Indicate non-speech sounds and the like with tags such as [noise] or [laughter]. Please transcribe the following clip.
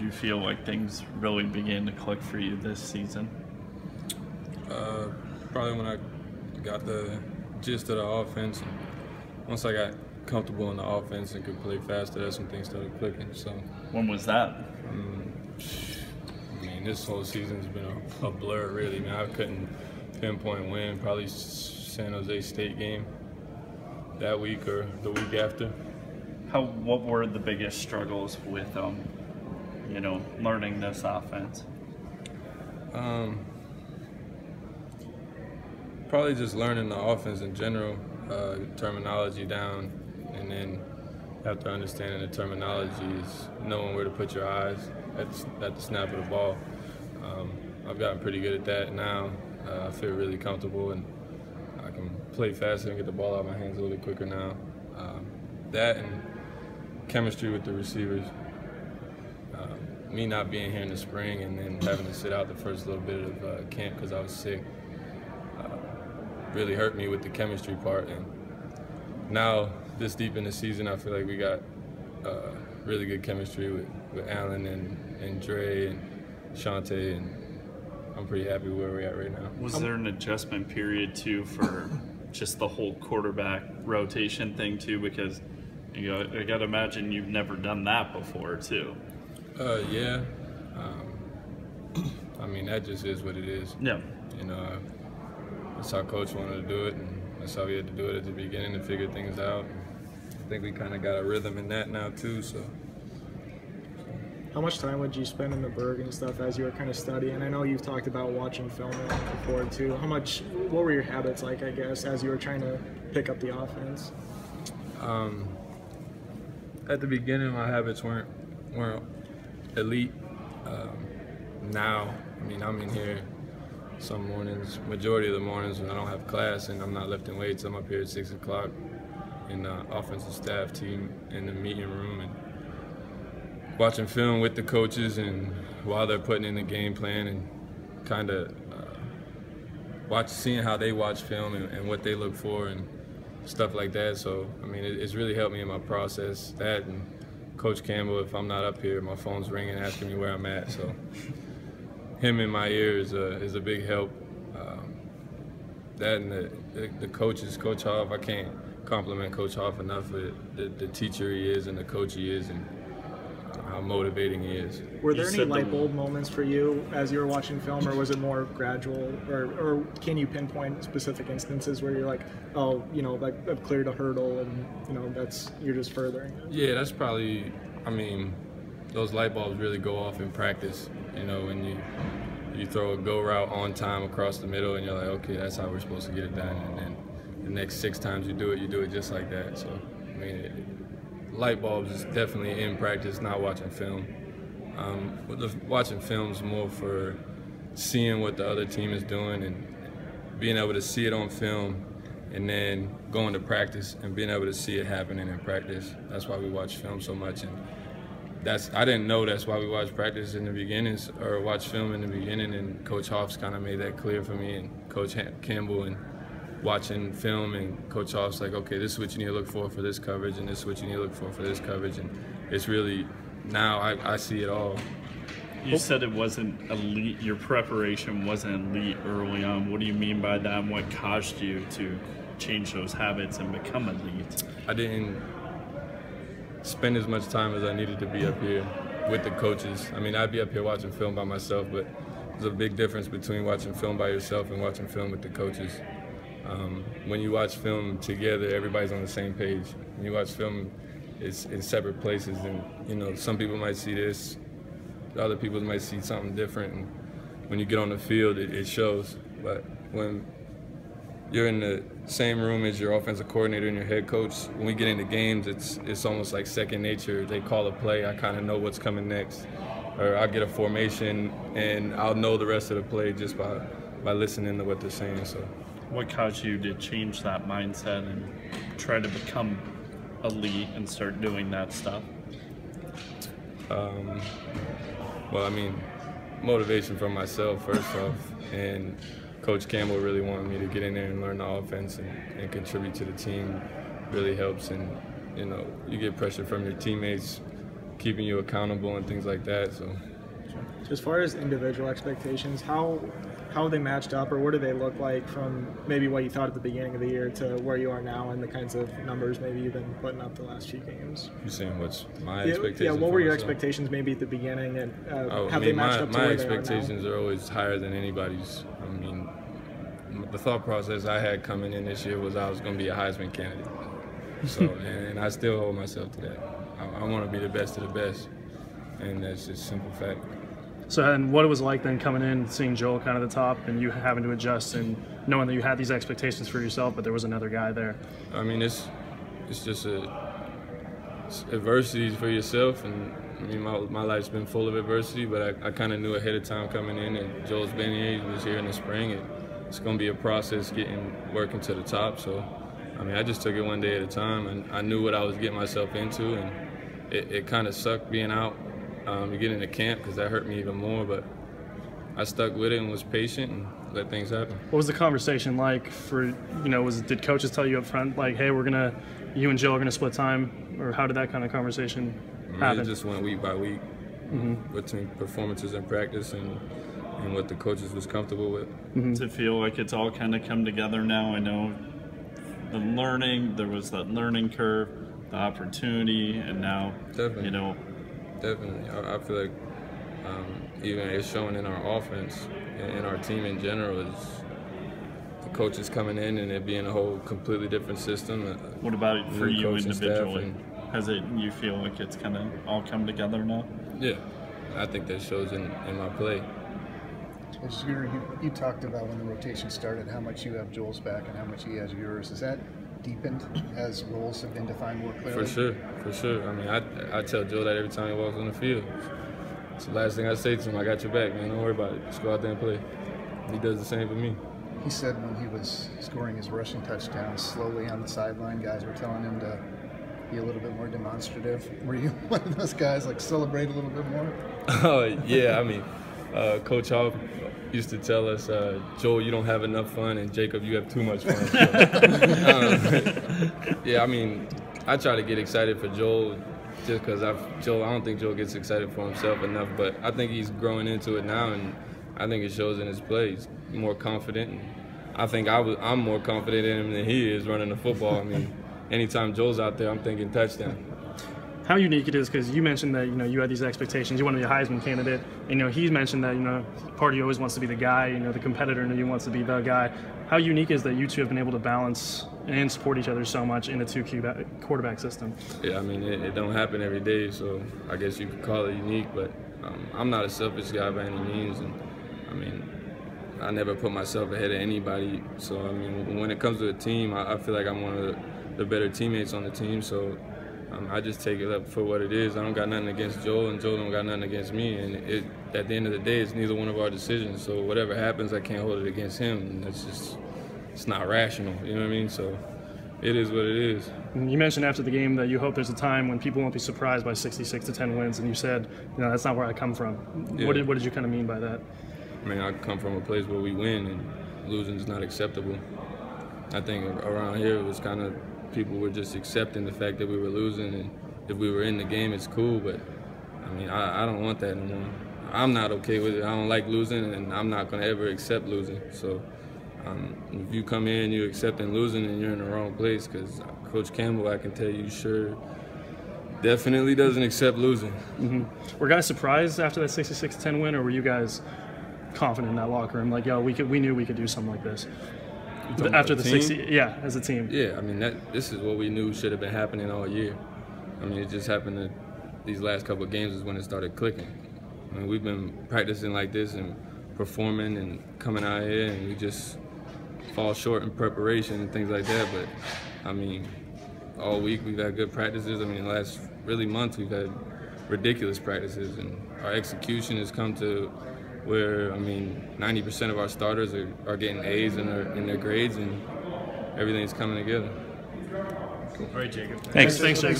you feel like things really began to click for you this season? Uh, probably when I got the gist of the offense. Once I got comfortable in the offense and could play faster, that's when things started clicking. So. When was that? Um, I mean, this whole season's been a, a blur, really. Man, I couldn't pinpoint when. Probably San Jose State game that week or the week after. How? What were the biggest struggles with um, you know, learning this offense? Um, probably just learning the offense in general, uh, terminology down, and then after understanding the terminology is knowing where to put your eyes at at the snap of the ball. Um, I've gotten pretty good at that now. Uh, I feel really comfortable and I can play faster and get the ball out of my hands a little quicker now. Um, that and chemistry with the receivers. Uh, me not being here in the spring and then having to sit out the first little bit of uh, camp because I was sick uh, really hurt me with the chemistry part. And now, this deep in the season, I feel like we got uh, really good chemistry with, with Allen and, and Dre and Shante, and I'm pretty happy where we're at right now. Was there an adjustment period too for just the whole quarterback rotation thing too? Because you know, I got to imagine you've never done that before too. Uh, yeah. Um, [clears throat] I mean, that just is what it is. Yeah. You know, that's how coach wanted to do it, and that's how we had to do it at the beginning to figure things out. I think we kind of got a rhythm in that now too. So. How much time would you spend in the Berg and stuff as you were kind of studying? I know you've talked about watching film before too. How much? What were your habits like? I guess as you were trying to pick up the offense. Um, at the beginning, my habits weren't weren't elite. Um, now, I mean, I'm in here some mornings, majority of the mornings when I don't have class and I'm not lifting weights. I'm up here at six o'clock in the offensive staff team in the meeting room and watching film with the coaches and while they're putting in the game plan and kind of uh, watch seeing how they watch film and, and, what they look for and stuff like that. So I mean, it, it's really helped me in my process. That and Coach Campbell, if I'm not up here, my phone's ringing asking me where I'm at. So him in my ear is a is a big help. Um, that and the, the, the coaches, Coach Hoff, I can't compliment Coach Hoff enough for the, the teacher he is and the coach he is and how motivating he is. Were there you any light bulb moments for you as you were watching film, or was it more gradual? Or, or can you pinpoint specific instances where you're like, oh, you know, like I've cleared a hurdle, and you know that's you're just furthering? Yeah, that's probably. I mean, those light bulbs really go off in practice. You know, when you you throw a go route on time across the middle, and you're like, okay, that's how we're supposed to get it done, and then the next six times you do it, you do it just like that. So, I mean. It, light bulbs is definitely in practice, not watching film. Um, watching films more for seeing what the other team is doing and being able to see it on film and then going to practice and being able to see it happening in practice. That's why we watch film so much. And that's I didn't know that's why we watch practice in the beginnings or watch film in the beginning. And Coach Hoff's kind of made that clear for me and Coach Campbell and watching film and Coach Hoff's like, okay, this is what you need to look for for this coverage, and this is what you need to look for for this coverage, and it's really now I, I see it all. You oh. said it wasn't elite. Your preparation wasn't elite early on. What do you mean by that? And what caused you to change those habits and become elite? I didn't spend as much time as I needed to be up here with the coaches. I mean, I'd be up here watching film by myself, but there's a big difference between watching film by yourself and watching film with the coaches. Um, when you watch film together, everybody's on the same page. When you watch film, it's in separate places, and you know some people might see this, other people might see something different. And when you get on the field, it, it shows. But when you're in the same room as your offensive coordinator and your head coach, when we get into games, it's it's almost like second nature. They call a play, I kind of know what's coming next, or I get a formation, and I'll know the rest of the play just by by listening to what they're saying. So what caused you to change that mindset and try to become elite and start doing that stuff? Um, well, I mean, motivation for myself first off, and Coach Campbell really wanted me to get in there and learn the offense and, and contribute to the team. Really helps, and you know, you get pressure from your teammates keeping you accountable and things like that. So As far as individual expectations, how how they matched up, or what do they look like from maybe what you thought at the beginning of the year to where you are now, and the kinds of numbers maybe you've been putting up the last few games? you saying what's my Yeah, expectations? yeah. What were your myself? expectations maybe at the beginning, and uh, Oh, have I they matched my, up to my where they are now? expectations are always higher than anybody's. I mean, the thought process I had coming in this year was I was going to be a Heisman candidate. So, [laughs] and I still hold myself to that. I, I want to be the best of the best, and that's just simple fact. So, and what it was like then coming in, seeing Joel kind of the top, and you having to adjust, and knowing that you had these expectations for yourself, but there was another guy there. I mean, it's it's just a it's adversity for yourself, and I mean, my, my life's been full of adversity, but I, I kind of knew ahead of time coming in, and Joel's been here, he was here in the spring, it's going to be a process getting working to the top. So, I mean, I just took it one day at a time, and I knew what I was getting myself into, and it, it kind of sucked being out um, to get into camp because that hurt me even more, but I stuck with it and was patient and let things happen. What was the conversation like for you know? Was did coaches tell you up front like, hey, we're gonna, you and Joel are gonna split time, or how did that kind of conversation I mean, happen? it just went week by week between performances and practice and, and what the coaches was comfortable with. to feel like it's all kind of come together now. I know the learning, there was that learning curve, the opportunity, and now, Definitely. you know, Definitely. I, I feel like um, even it's showing in our offense and in our team in general is the coaches coming in and it being a whole completely different system. uh, what about it for you coaching staff individually? and- Has it, you feel like it's kind of all come together now? Yeah, I think that shows in, in my play. As you, you, you talked about when the rotation started, how much you have Joel's back and how much he has yours. Is that deepened as roles have been defined more clearly? For sure, for sure. I mean, I, I tell Joe that every time he walks on the field. It's the last thing I say to him. I got your back, man. Don't worry about it. Just go out there and play. He does the same for me. He said when he was scoring his rushing touchdowns slowly on the sideline, guys were telling him to be a little bit more demonstrative. Were you [laughs] one of those guys like celebrate a little bit more? [laughs] Oh yeah, I mean, uh, Coach Hall used to tell us, uh, Joel, you don't have enough fun, and Jacob, you have too much fun. So, [laughs] um, yeah, I mean, I try to get excited for Joel just because I Joel. I don't think Joel gets excited for himself enough, but I think he's growing into it now, and I think it shows in his play. He's more confident. And I think I was, I'm more confident in him than he is running the football. I mean, anytime Joel's out there, I'm thinking touchdown. How unique it is because you mentioned that you know you had these expectations, you want to be a Heisman candidate. And, you know, he's mentioned that you know part of you always wants to be the guy, you know, the competitor, and you wants to be the guy. How unique is that you two have been able to balance and support each other so much in a two quarterback system? Yeah, I mean, it, it don't happen every day, so I guess you could call it unique. But um, I'm not a selfish guy by any means, and I mean, I never put myself ahead of anybody. So I mean, when it comes to a team, I, I feel like I'm one of the, the better teammates on the team. So um, I just take it up for what it is. I don't got nothing against Joel, and Joel don't got nothing against me. And it, at the end of the day, it's neither one of our decisions. So whatever happens, I can't hold it against him. That's just it's not rational. You know what I mean? So it is what it is. You mentioned after the game that you hope there's a time when people won't be surprised by 66 to 10 wins, and you said, you know, that's not where I come from. Yeah. What did what did you kind of mean by that? I mean, I come from a place where we win and losing is not acceptable. I think around here it was kind of people were just accepting the fact that we were losing, and if we were in the game, it's cool. But I mean, I, I don't want that anymore. I'm not okay with it. I don't like losing, and I'm not gonna ever accept losing. So um, if you come in, you accepting losing, and you're in the wrong place. Because Coach Campbell, I can tell you, sure, definitely doesn't accept losing. Were guys surprised after that 66-10 win, or were you guys confident in that locker room? Like, yo, we could, we knew we could do something like this. After the the 60, yeah, as a team. Yeah, I mean that. This is what we knew should have been happening all year. I mean, it just happened that these last couple of games is when it started clicking. I mean, we've been practicing like this and performing and coming out here, and we just fall short in preparation and things like that. But I mean, all week we've had good practices. I mean, the last really month we've had ridiculous practices, and our execution has come to where I mean, 90% of our starters are, are getting A's in their in their grades, and everything's coming together. All right, Jacob. Thanks, thanks, Jacob.